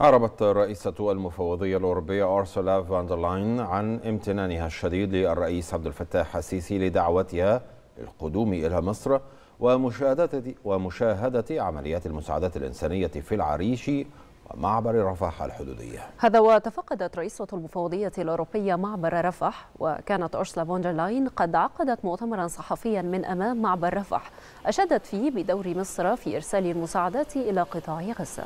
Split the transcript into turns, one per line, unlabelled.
أعربت رئيسة المفوضية الأوروبية أورسولا فون دير لاين عن امتنانها الشديد للرئيس عبد الفتاح السيسي لدعوتها للقدوم إلى مصر ومشاهدة ومشاهدة عمليات المساعدات الإنسانية في العريش ومعبر رفح الحدودية.
هذا وتفقدت رئيسة المفوضية الأوروبية معبر رفح وكانت أورسولا فون دير لاين قد عقدت مؤتمرا صحفيا من أمام معبر رفح أشادت فيه بدور مصر في إرسال المساعدات إلى قطاع غزة.